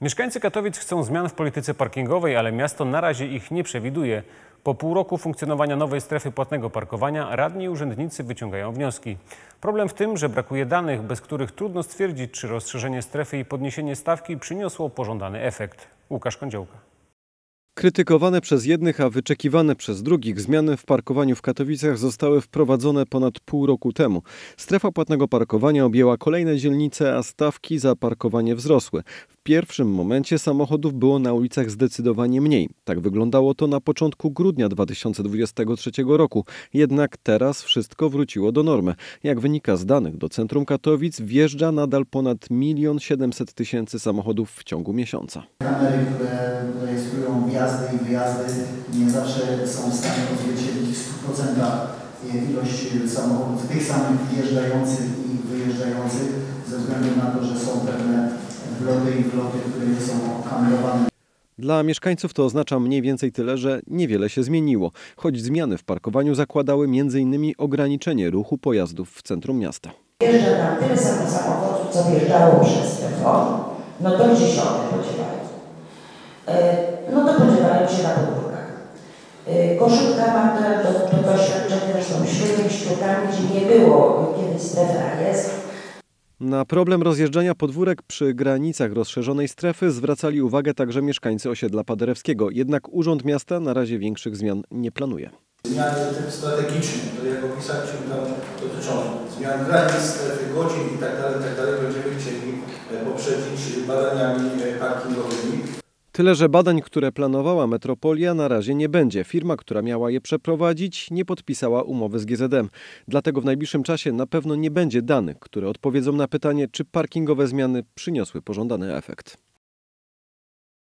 Mieszkańcy Katowic chcą zmian w polityce parkingowej, ale miasto na razie ich nie przewiduje. Po pół roku funkcjonowania nowej strefy płatnego parkowania radni i urzędnicy wyciągają wnioski. Problem w tym, że brakuje danych, bez których trudno stwierdzić, czy rozszerzenie strefy i podniesienie stawki przyniosło pożądany efekt. Łukasz Kądziołka. Krytykowane przez jednych, a wyczekiwane przez drugich zmiany w parkowaniu w Katowicach zostały wprowadzone ponad pół roku temu. Strefa płatnego parkowania objęła kolejne dzielnice, a stawki za parkowanie wzrosły. Pierwszym momencie samochodów było na ulicach zdecydowanie mniej. Tak wyglądało to na początku grudnia 2023 roku. Jednak teraz wszystko wróciło do normy. Jak wynika z danych, do centrum Katowic wjeżdża nadal ponad 1 700 tysięcy samochodów w ciągu miesiąca. Kamery, które rejestrują wjazdy i wyjazdy, nie zawsze są w stanie odzwierciedlić w 100% ilość samochodów, tych samych wjeżdżających i wyjeżdżających, ze względu na to, że są pewne wloty i wloty, które nie są kamerowane. Dla mieszkańców to oznacza mniej więcej tyle, że niewiele się zmieniło, choć zmiany w parkowaniu zakładały m.in. ograniczenie ruchu pojazdów w centrum miasta. Wjeżdża tam tyle samo samochodów, co wjeżdżało przez strefą, no się one podziewają? E, No to podziewają się na podwórkach. E, Koszytka ma to, to, to doświadczenie, zresztą świetnymi sztukami, gdzie nie było kiedyś strefy, a jest. Na problem rozjeżdżania podwórek przy granicach rozszerzonej strefy zwracali uwagę także mieszkańcy osiedla Paderewskiego, jednak Urząd Miasta na razie większych zmian nie planuje. Zmiany te strategiczne, to jak opisaliśmy tam dotyczą zmian granic, strefy godzin i tak dalej, tak będziemy chcieli e, poprzedzić badaniami e, parkingowymi. Tyle, że badań, które planowała Metropolia na razie nie będzie. Firma, która miała je przeprowadzić, nie podpisała umowy z GZM. Dlatego w najbliższym czasie na pewno nie będzie danych, które odpowiedzą na pytanie, czy parkingowe zmiany przyniosły pożądany efekt.